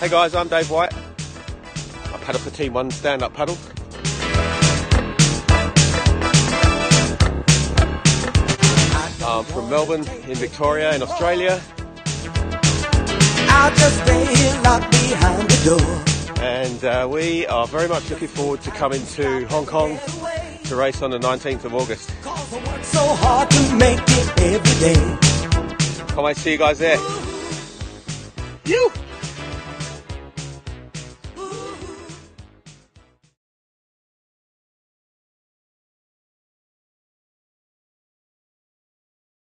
Hey guys, I'm Dave White. I paddle for Team One Stand Up Paddle. I'm from Melbourne in Victoria in Australia. I'll just stay locked behind the door. And uh, we are very much looking forward to coming to Hong Kong to race on the 19th of August. Come and so hard to make it every day. Can't wait to see you guys there. You!